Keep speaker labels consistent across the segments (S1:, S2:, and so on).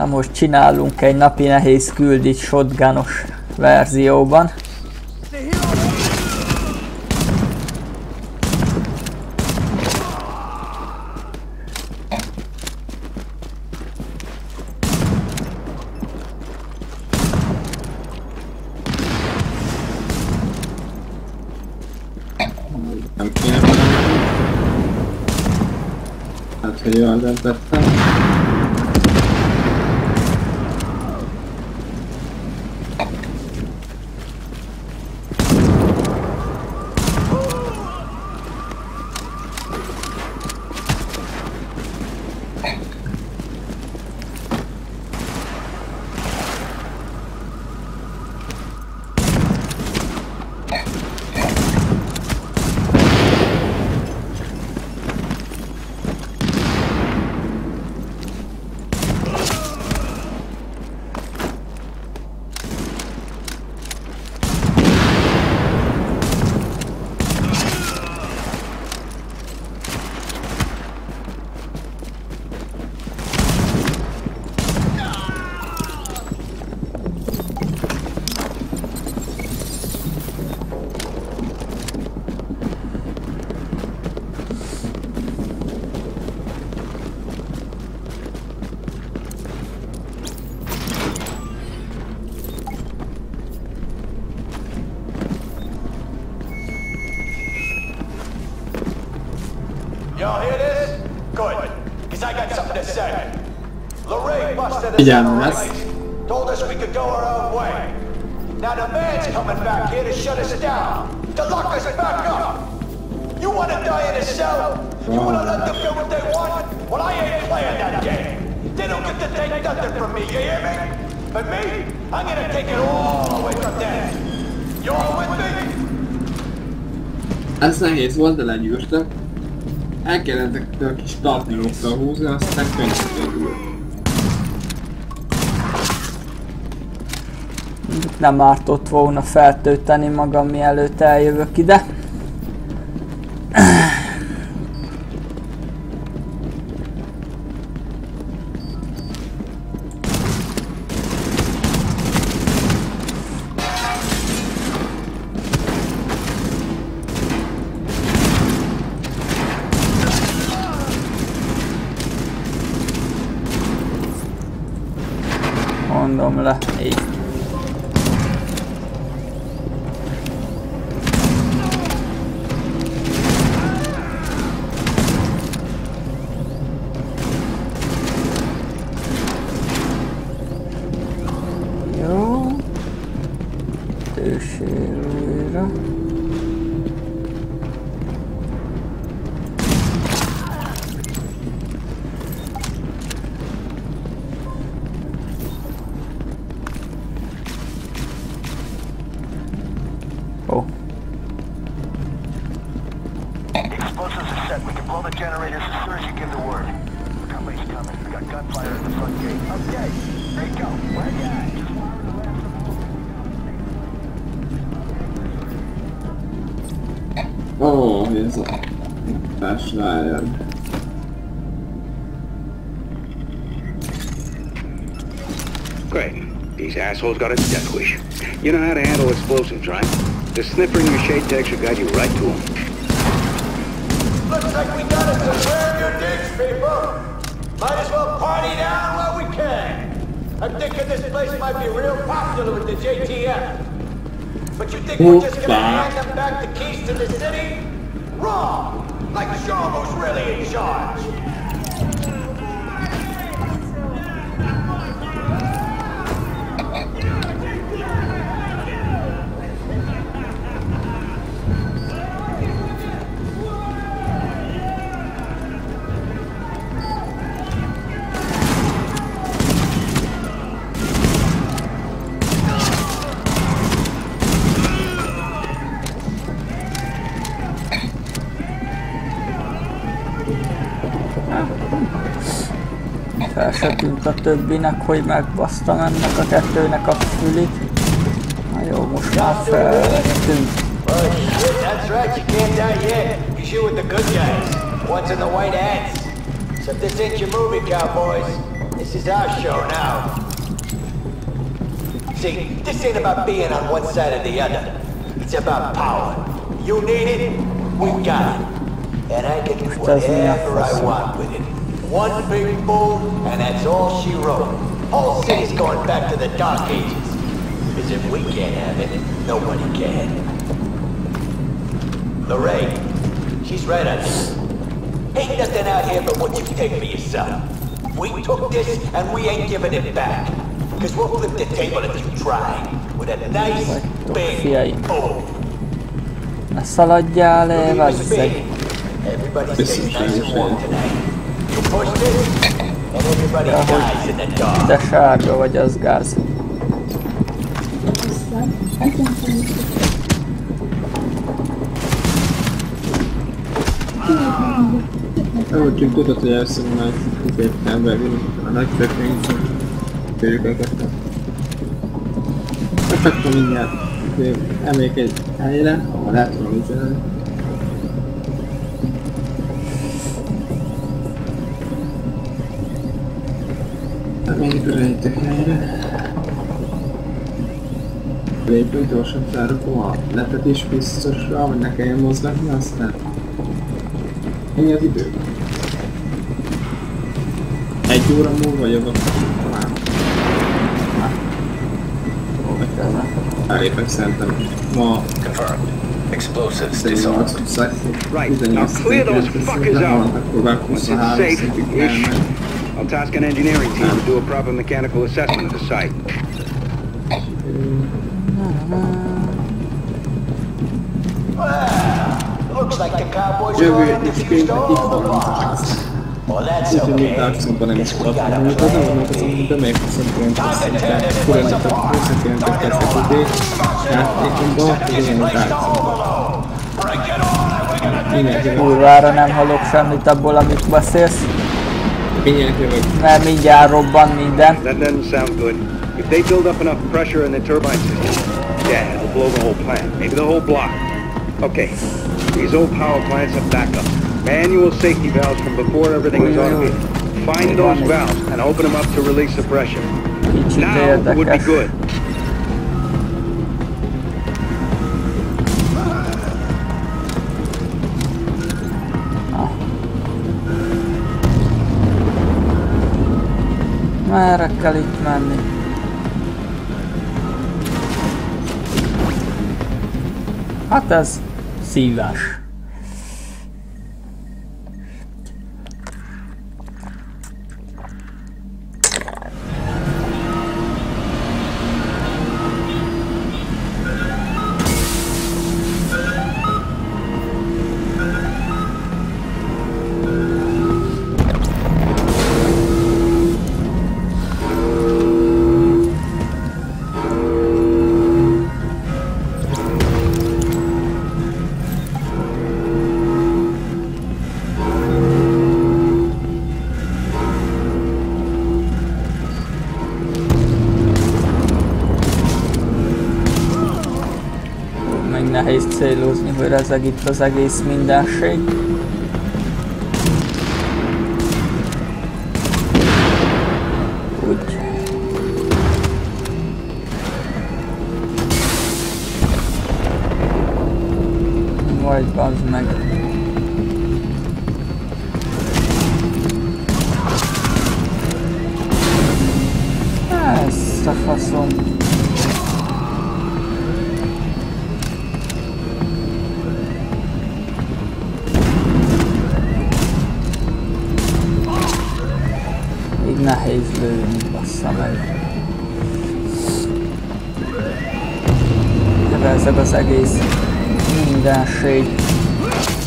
S1: Na most csinálunk egy napi nehéz küldit shotgunos verzióban.
S2: Nem kéne. Hát, hogy jól tettem.
S3: Own way. Now the man's coming back here to shut us down. To lock us back up. You want to die in a cell? You want to let them do what they want? Well, I ain't playing that game. They don't get to take nothing from me, you hear me? But me, I'm gonna take it all away from them. You all with me?
S2: Ez nehéz volt, de legyűrtök. El kellett a kis tartnyokkal húzni, aztán könyvben
S1: Nem ártott volna feltölteni magam mielőtt eljövök ide. Mondom le, így.
S3: The generators as soon as you give the word. Company's coming. We got gunfire at the front gate. Okay. Rico, where you at? Just fire the last of them.
S2: Ó, ez a... Társ rájön.
S4: Great. These assholes got a death wish. You know how to handle explosives, right? The sniffer in your shade tech should guide you right to them.
S3: Might as well party down while we can. I'm thinking this place might be real popular with the JTF. But you think we're just gonna hand them back the keys to the city? Wrong! Like Sharmo's really in charge.
S1: Tűnt a többinek, hogy megbasztam ennek a kettőnek a fülit. Na jó, most már.
S3: Oh that's right, you can't die yet. Cause you're with the good guys. One's in the white hats. So this ain't your movie, cowboys. This is our show now. See, this ain't about being on one side or the other. It's about power. You need it, we got it. And I can do whatever I want with it. One big boom, and that's all she wrote. Whole city's going back to the Dark Ages. Because if we can't have it, nobody can. Lorraine, she's right on this. Ain't nothing out here but what you take for yourself. We took this and we ain't giving it back. Cause we'll flip the table if you try. With a nice big
S1: Fiai.
S3: boom.
S1: Ne szaladjál le,
S3: Leave us
S1: vazzeg.
S3: Everybody stays nice and warm tonight. You push this, and everybody
S1: Yeah, hold-
S3: dies in the dark.
S1: De sárga vagy, az gáz.
S2: Úgy csak tudod, hogy elszólom már két ember, a nagy fekvény, tőlük őket. Befektem mindjárt, hogy emlék egy helyre, ahol lehet volna üzenni. A rejtő helyre. Lépünk, gyorsan felrakom a netet is biztosra, hogy ne kelljen mozgatni, aztán Ennyi az idő. Egy óra múlva jövök talán. Elépek szerintem. Ma
S3: Confirmed. Explosives
S2: hiszek,
S4: Right, now clear those fuckers out. Once it's safe, I'll task an engineering team to do a proper mechanical assessment of the site.
S3: Well, looks like the Cowboys
S2: yeah,
S3: already
S2: defused
S3: all the bombs. Well, that's okay. Guess we got a plan. Time to
S2: turn
S3: this place apart. Turn it
S2: all up.
S3: Spartan
S2: alone.
S3: Break it all and we're gonna
S2: do
S3: this.
S1: Kurvára nem hallok semmit abból, amit beszélsz.
S2: Mindjárt jövök.
S1: mert mindjárt robban minden.
S4: That doesn't sound good. If they build up enough pressure in the turbine system, yeah, it'll blow the whole plant, maybe the whole block. Okay, these old power plants have backup. Manual safety valves from before everything was automated. Find those valves and open them up to release the pressure.
S1: Kicsit
S4: Now would be good.
S1: Merre kell itt menni? Hát ez szívás. Rezeg itt az egész mindenség. Úgy. Vagy bazd meg. Mindenség.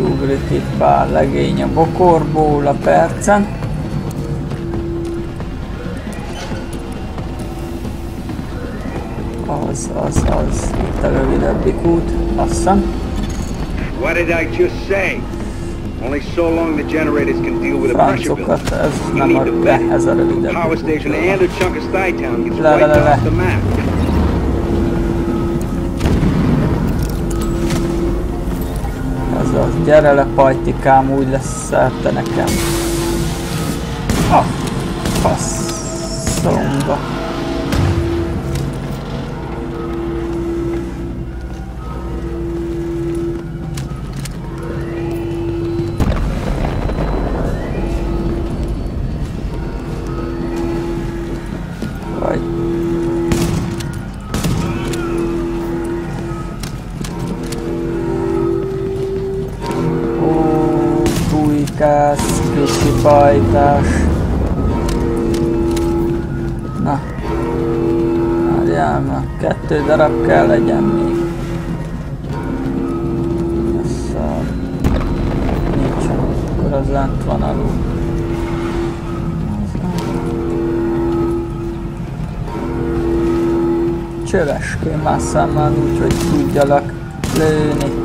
S1: Ugrik itt pár legény a bokorból a Az, az, itt a rövidebbik út, azt hiszem.
S4: What did I just say? Only so long the generators can deal with a pressure build. You need
S1: ez a rövidebb.
S4: Power station and a chunk of Town gets wiped off the map.
S1: Az, gyere le pajtikám, úgy lesz szerte nekem. Ah, faszomba. Kettő darab kell legyen még. Össze. Nincsen, akkor az lent van alul. Másszám már úgy, hogy tudjalak lőni.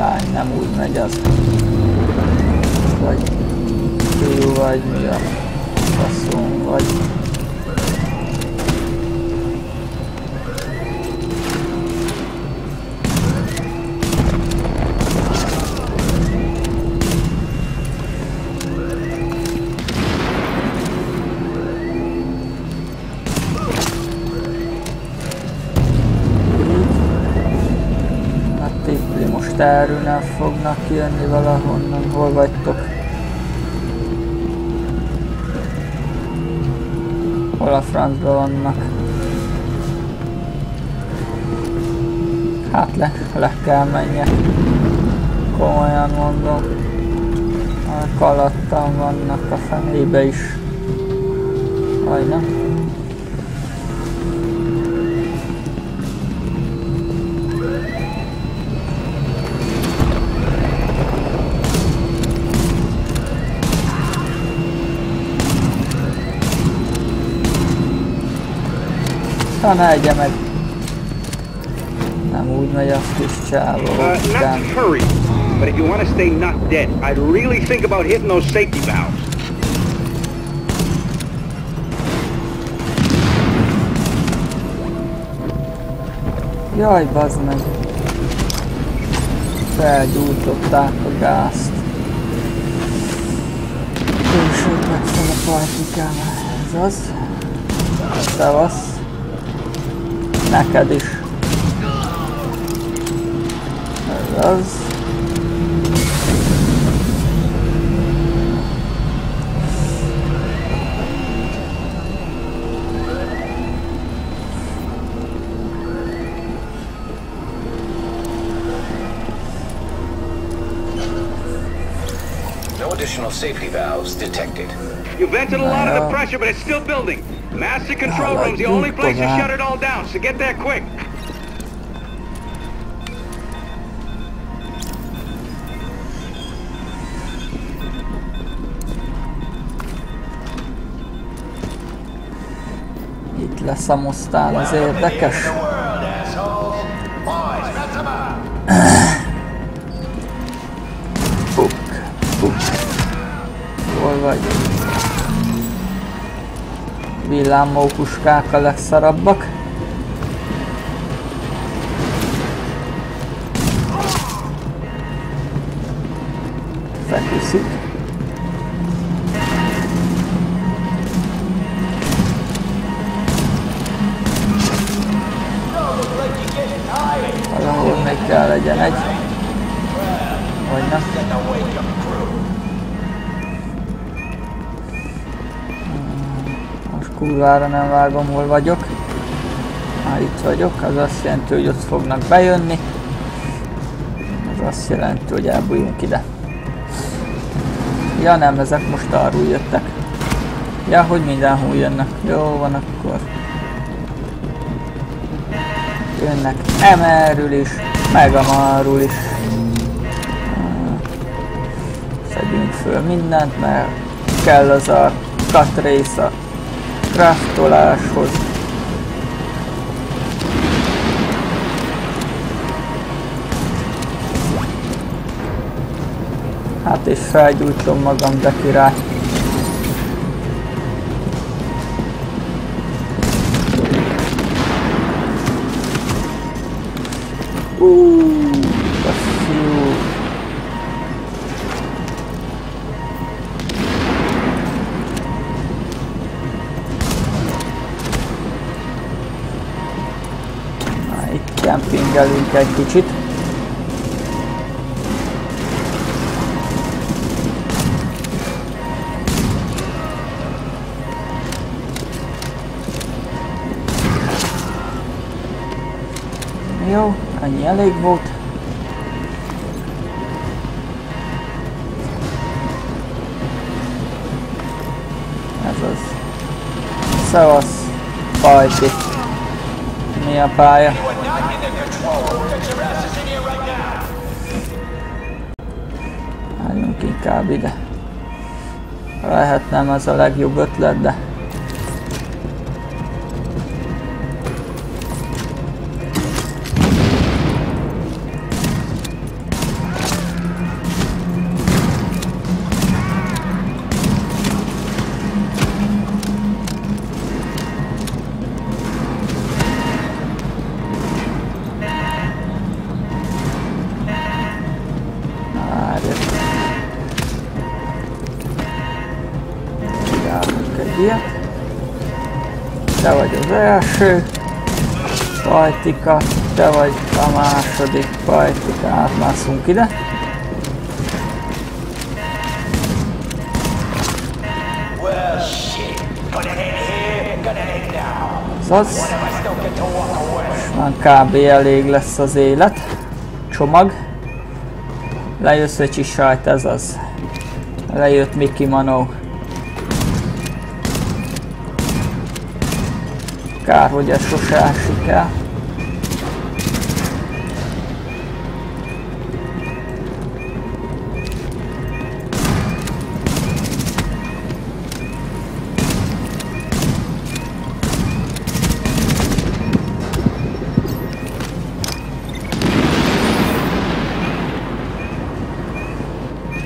S1: Kislány, nem úgy megy az. Vagy fiú vagy mi a faszom vagy. Erőnel fognak jönni valahonnan, hol vagytok? Hol a francba vannak? Hát le, le kell menjek. Komolyan mondom. A kalattam vannak a fenébe is. Vagy nem? Ne egye meg. Nem úgy megy a kis csávó.
S4: Uh, but if you want to stay not dead, I'd really think about hitting those safety valves.
S1: Jaj, bazd meg. Felgyújtották a gázt. Később megszem a partikám. Ez az. Szevasz. Neked is. Ez az.
S5: No additional safety valves detected.
S4: You vented a lot of the
S1: uh,
S4: pressure, but it's still building. Master control room's the only place to shut it all down, so get there quick.
S1: Itt lesz a mostán az érdekes. Puk, puk. Hol vagy? Villámó puskák a legszarabbak. Feküszik. Valahol még kell legyen egy. Vagy nem. Kurvára nem vágom, hol vagyok. Már itt vagyok, az azt jelenti, hogy ott fognak bejönni. Az azt jelenti, hogy elbújjunk ide. Ja nem, ezek most arról jöttek. Ja, hogy mindenhol jönnek. Jó van akkor. Jönnek emerről is, meg a marról is. Szedjünk föl mindent, mert kell az a cut race a craftoláshoz. Hát és felgyújtom magam, de király. Kempingelünk egy kicsit. Jó, ennyi elég volt. Ez az. Szevasz, Pajti. Mi a pálya? Álljunk inkább ide. Lehet nem ez a legjobb ötlet, de... első. Pajtika, te vagy a második pajtika. Átmászunk ide. Azaz. Már kb. elég lesz az élet. Csomag. Lejössz egy sajt, ez az. Lejött Mickey Manó. Kár, hogy ez sose ásik el.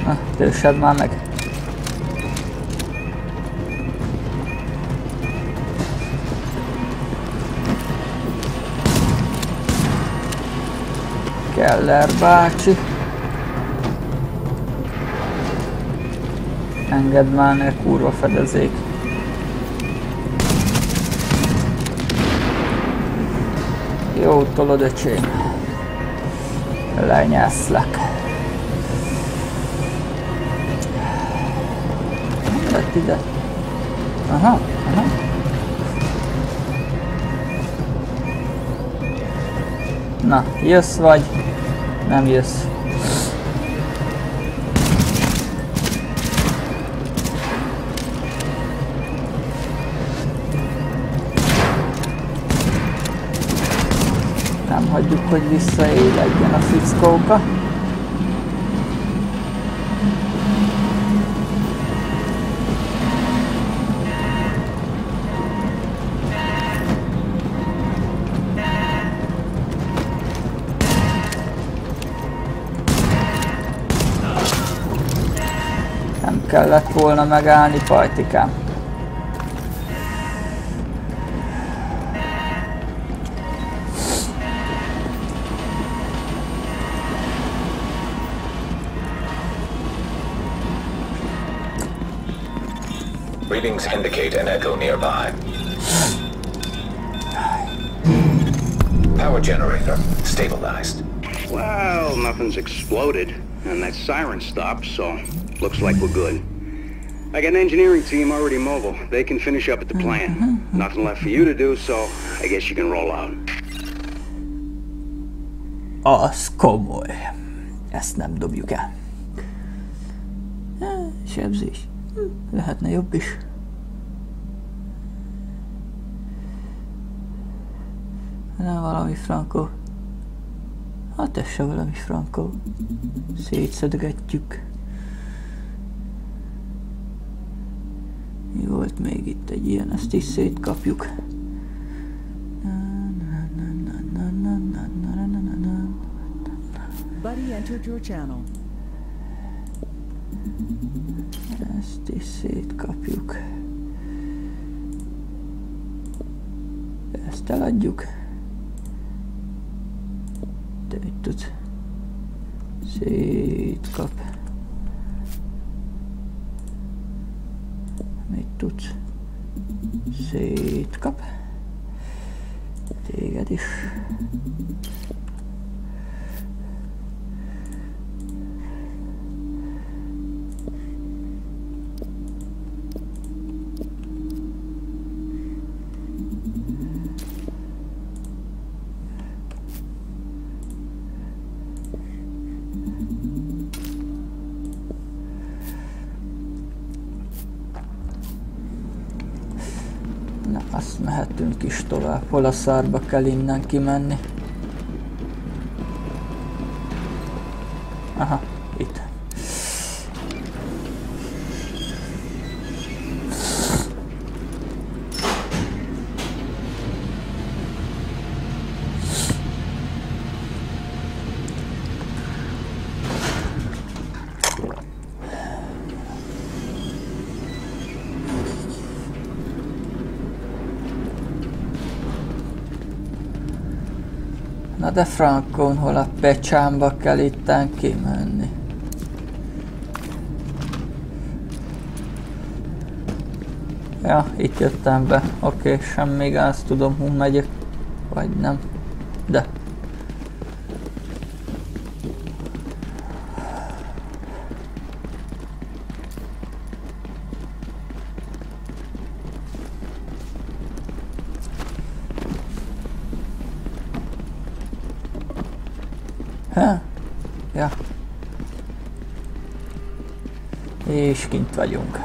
S1: Na, tősed már meg. Keller bácsi. Engedd már ne kurva fedezék. Jó tolod öcsém. Lenyászlak. Lett ide. Aha, aha. Na, jössz vagy? Nem jössz. Nem hagyjuk, hogy visszaéledjen a fickóka. Kellett volna megállni, pajtikám.
S5: Readings indicate an echo nearby. Power generator stabilized.
S4: Well, nothing's exploded, and that siren stopped, so looks like we're good. I got an engineering team already mobile. They can finish up at the plant. Nothing left for you to do, so I guess you can roll out.
S1: Az komoly. ezt nem dobjuk el. Eh, Sebzés. Hm, Lehetne jobb is. Nem valami frankó. Hát ez se valami frankó. Szétszedgetjük. Mi volt még itt egy ilyen, ezt is szétkapjuk.
S6: Buddy entered your channel.
S1: Ezt is szétkapjuk. Ezt eladjuk. Te mit tudsz? Szétkap. Mit tudsz? Szétkap. Téged Na, azt mehetünk is tovább. Hol a szárba kell innen kimenni? Aha, de frankon, hol a pecsámba kell itten kimenni? Ja, itt jöttem be. Oké, okay, semmi gáz, tudom, hol megyek. Vagy nem. De. Ha? Ja. És kint vagyunk.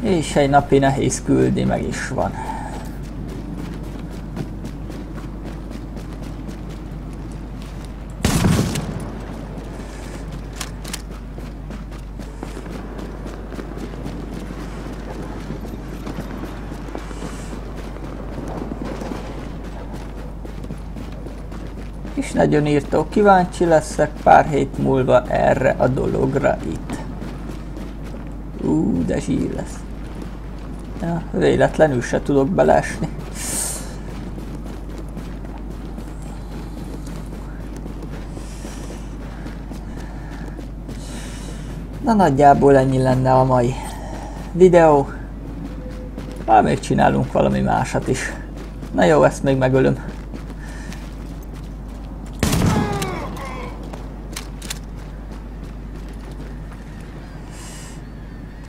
S1: És egy napi nehéz küldi meg is van. És nagyon írtó, kíváncsi leszek pár hét múlva erre a dologra itt. Ú, de zsír lesz. Ja, véletlenül se tudok belesni. Na nagyjából ennyi lenne a mai videó. Már még csinálunk valami másat is. Na jó, ezt még megölöm.